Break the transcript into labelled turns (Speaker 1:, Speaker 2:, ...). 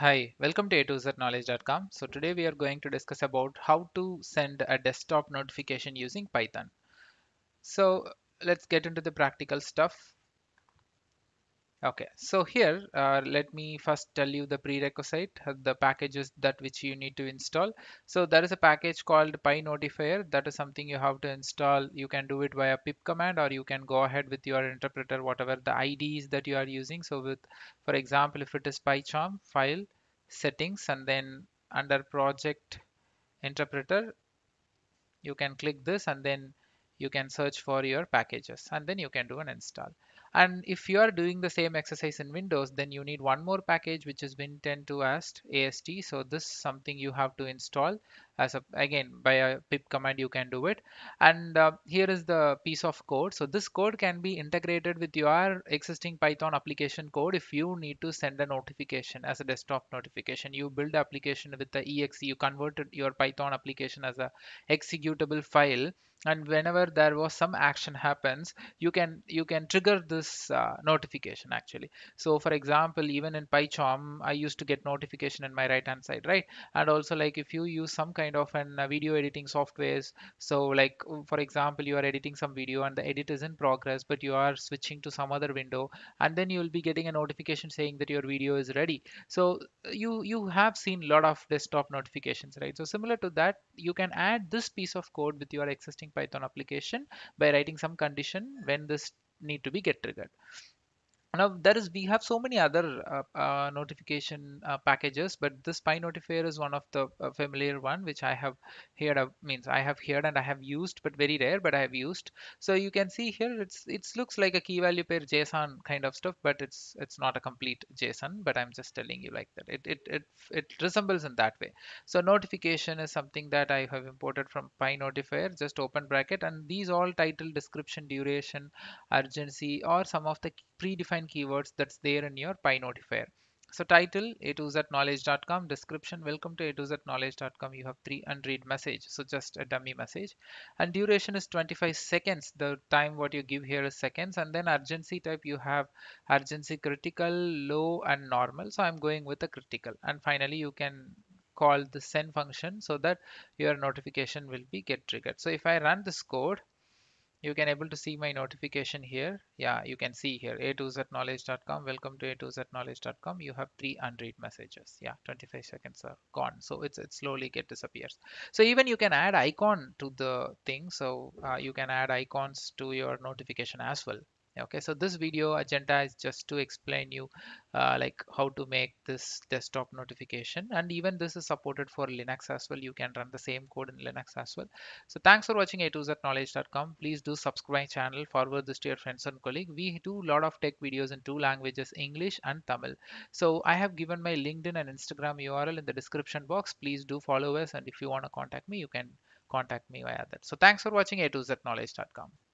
Speaker 1: Hi, welcome to a to z So today we are going to discuss about how to send a desktop notification using Python. So let's get into the practical stuff. Okay, so here, uh, let me first tell you the prerequisite, uh, the packages that which you need to install. So there is a package called PyNotifier. That is something you have to install. You can do it via pip command or you can go ahead with your interpreter, whatever the IDs that you are using. So with, for example, if it is PyCharm file settings and then under project interpreter, you can click this and then you can search for your packages and then you can do an install. And if you are doing the same exercise in Windows, then you need one more package which is Win10toast AST. So this is something you have to install as a again by a pip command you can do it. And uh, here is the piece of code. So this code can be integrated with your existing Python application code if you need to send a notification as a desktop notification. You build the application with the exe, you converted your Python application as a executable file and whenever there was some action happens you can you can trigger this uh, notification actually so for example even in pycharm i used to get notification in my right hand side right and also like if you use some kind of an uh, video editing softwares. So like for example you are editing some video and the edit is in progress but you are switching to some other window and then you will be getting a notification saying that your video is ready. So you you have seen a lot of desktop notifications right? So similar to that you can add this piece of code with your existing python application by writing some condition when this need to be get triggered now there is we have so many other uh, uh, notification uh, packages but this PyNotifier is one of the uh, familiar one which i have heard of means i have heard and i have used but very rare but i have used. So you can see here it's it looks like a key value pair json kind of stuff but it's it's not a complete json but i'm just telling you like that. It it it, it resembles in that way. So notification is something that i have imported from PyNotifier just open bracket and these all title description duration urgency or some of the predefined keywords that's there in your PyNotifier. So title a to z knowledge.com description welcome to a to z knowledge.com you have three unread message so just a dummy message. And duration is 25 seconds. The time what you give here is seconds. And then urgency type you have urgency critical low and normal. So i'm going with the critical. And finally you can call the send function so that your notification will be get triggered. So if i run this code you can able to see my notification here. Yeah you can see here. A to z knowledge.com welcome to a to z knowledge.com you have three unread messages. Yeah 25 seconds are gone. So it's it slowly get disappears. So even you can add icon to the thing. So uh, you can add icons to your notification as well okay so this video agenda is just to explain you uh, like how to make this desktop notification. And even this is supported for linux as well. You can run the same code in linux as well. So thanks for watching a to knowledge.com please do subscribe channel forward this to your friends and colleague. We do a lot of tech videos in two languages english and tamil. So i have given my linkedin and instagram url in the description box. Please do follow us. And if you want to contact me you can contact me via that. So thanks for watching a to knowledge.com